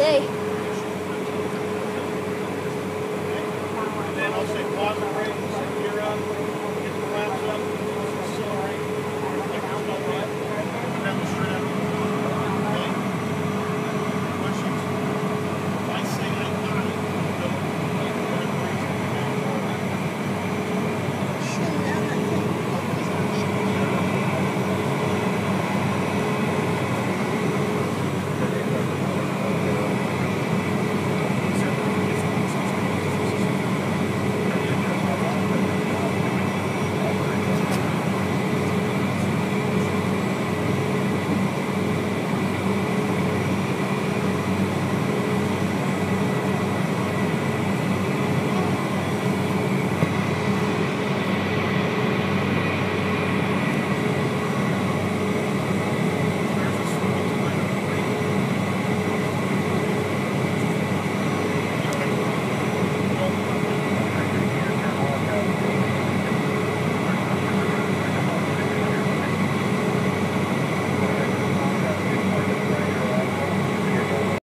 day.